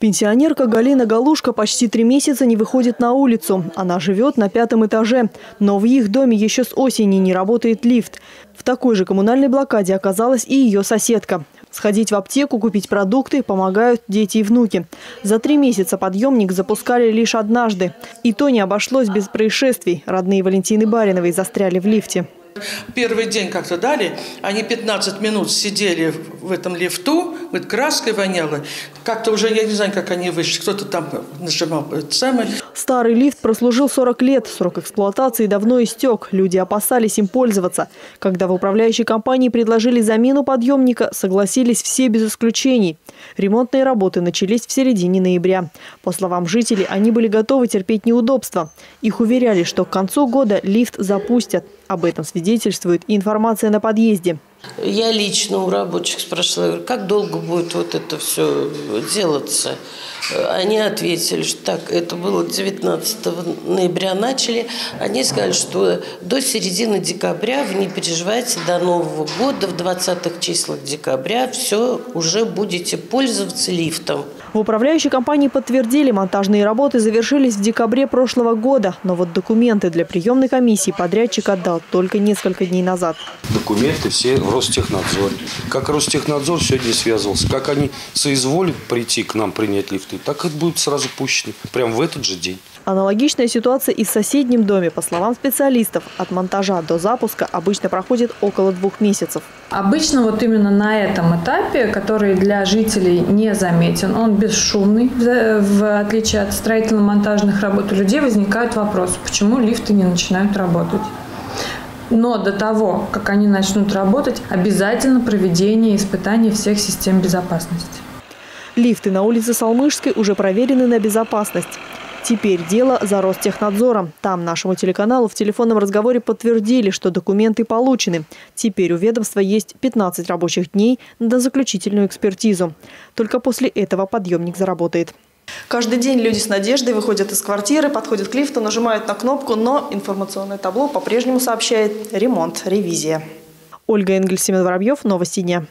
Пенсионерка Галина Галушка почти три месяца не выходит на улицу. Она живет на пятом этаже. Но в их доме еще с осени не работает лифт. В такой же коммунальной блокаде оказалась и ее соседка. Сходить в аптеку, купить продукты помогают дети и внуки. За три месяца подъемник запускали лишь однажды. И то не обошлось без происшествий. Родные Валентины Бариновой застряли в лифте. Первый день как-то дали, они 15 минут сидели в этом лифту, вот краской воняло. Как-то уже, я не знаю, как они вышли, кто-то там нажимал самый. Старый лифт прослужил 40 лет, срок эксплуатации давно истек. Люди опасались им пользоваться. Когда в управляющей компании предложили замену подъемника, согласились все без исключений. Ремонтные работы начались в середине ноября. По словам жителей, они были готовы терпеть неудобства. Их уверяли, что к концу года лифт запустят. Об этом свидетельствует информация на подъезде. Я лично у рабочих спрашивала, как долго будет вот это все делаться. Они ответили, что так, это было 19 ноября начали. Они сказали, что до середины декабря, вы не переживайте, до Нового года, в 20-х числах декабря все уже будете пользоваться лифтом. В управляющей компании подтвердили, монтажные работы завершились в декабре прошлого года. Но вот документы для приемной комиссии подрядчик отдал только несколько дней назад. Документы все в Ростехнадзоре. Как Ростехнадзор сегодня связывался, как они соизволят прийти к нам принять лифты, так это будет сразу пущено. Прямо в этот же день. Аналогичная ситуация и в соседнем доме. По словам специалистов, от монтажа до запуска обычно проходит около двух месяцев. Обычно вот именно на этом этапе, который для жителей не заметен, он бесшумный, в отличие от строительно-монтажных работ, у людей возникают вопросы, почему лифты не начинают работать. Но до того, как они начнут работать, обязательно проведение испытаний всех систем безопасности. Лифты на улице Салмышской уже проверены на безопасность. Теперь дело за Ростехнадзором. Там нашему телеканалу в телефонном разговоре подтвердили, что документы получены. Теперь у ведомства есть 15 рабочих дней на заключительную экспертизу. Только после этого подъемник заработает. Каждый день люди с надеждой выходят из квартиры, подходят к лифту, нажимают на кнопку, но информационное табло по-прежнему сообщает «ремонт, ревизия». Ольга Энгель, Семен Воробьев. Новости дня.